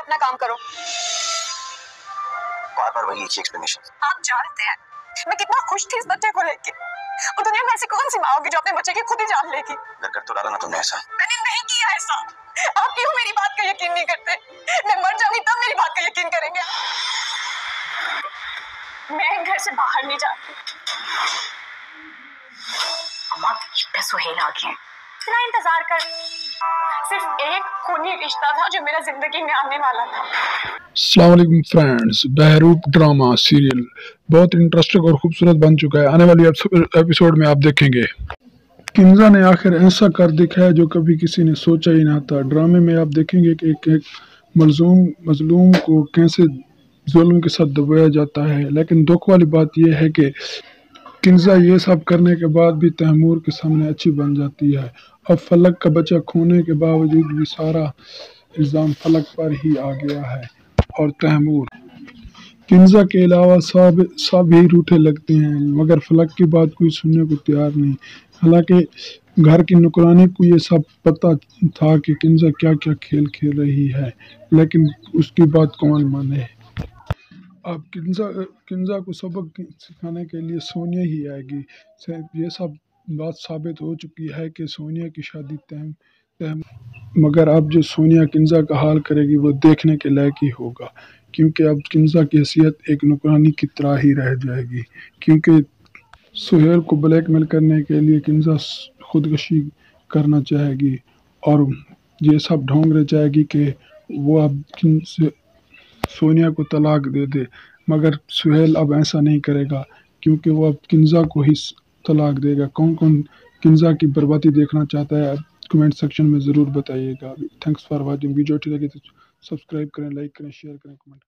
जाके अपना काम करो। बार बार वही एक एक्सप्लेनेशन आप जानते हैं मैं कितना खुश थी इस बच्चे को लेके। और दुनिया में ऐसी कौन सी माँ होगी जो अपने बच्चे की खुद ही जान लेगी? कर तो डाला ना तुमने ऐसा। मैंने नहीं किया ऐसा। आप क्यों मेरी बात का यकीन नहीं करते? मैं मर जाऊँगी तब मेरी बात का यकीन करेंगे मैं घर से बाहर नहीं जाती अम्मा पे सुहेल आ गए इतना इंतज़ार कर सिर्फ़ एक खूनी रिश्ता था जो मेरा ज़िंदगी में आने वाला था। Aslam friends Bahroop drama serial बहुत इंटरेस्टिंग और खूबसूरत बन चुका है। आने वाली एपिसोड में आप देखेंगे। ने आखिर ऐसा कर दिखाया जो कभी किसी ने सोचा ही ना था। ड्रामे में आप देखेंगे कि एक एक मलजूम मजलूम को कैसे जुल्म के साथ दबाया जाता है। लेकिन दुख वाली बात यह है कि किंजा ये सब करने के बाद भी तैमूर के सामने अच्छी बन जाती है। अब फलक का बच्चा खोने के बावजूद भी सारा इल्ज़ाम फलक पर ही आ गया है। और तैमूर किंजा के अलावा सब सब ही रूठे लगते हैं, मगर फलक की बात कोई सुनने को तैयार नहीं। हालाँकि घर की नुकरानी को ये सब पता था कि किंजा क्या क्या खेल खेल रही है, लेकिन उसकी बात कौन माने? अब किंजा किंजा को सबक सिखाने के लिए सोनिया ही आएगी। ये सब बात साबित हो चुकी है कि सोनिया की शादी तय तय मगर अब जो सोनिया किंजा का हाल करेगी वो देखने के लायक ही होगा, क्योंकि अब किंजा की हैसियत एक नुकरानी की तरह ही रह जाएगी, क्योंकि सुहेल को ब्लैकमेल करने के लिए किंजा खुदकशी करना चाहेगी, और ये सब ढोंग रह जाएगी कि वो अब सोनिया को तलाक दे दे, मगर सुहेल अब ऐसा नहीं करेगा, क्योंकि वो अब किन्जा को ही तलाक देगा। कौन कौन किन्जा की बर्बादी देखना चाहता है, अब कमेंट सेक्शन में ज़रूर बताइएगा। थैंक्स फॉर वॉचिंग वीडियो अच्छी लगी तो सब्सक्राइब करें लाइक करें शेयर करें कमेंट